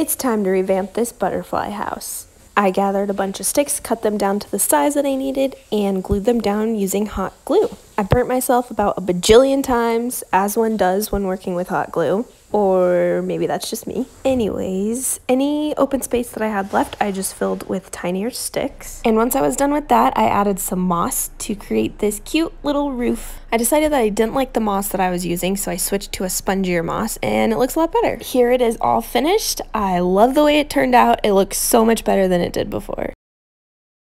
It's time to revamp this butterfly house. I gathered a bunch of sticks, cut them down to the size that I needed, and glued them down using hot glue. I burnt myself about a bajillion times, as one does when working with hot glue. Or maybe that's just me. Anyways, any open space that I had left, I just filled with tinier sticks. And once I was done with that, I added some moss to create this cute little roof. I decided that I didn't like the moss that I was using, so I switched to a spongier moss, and it looks a lot better. Here it is all finished. I love the way it turned out. It looks so much better than it did before.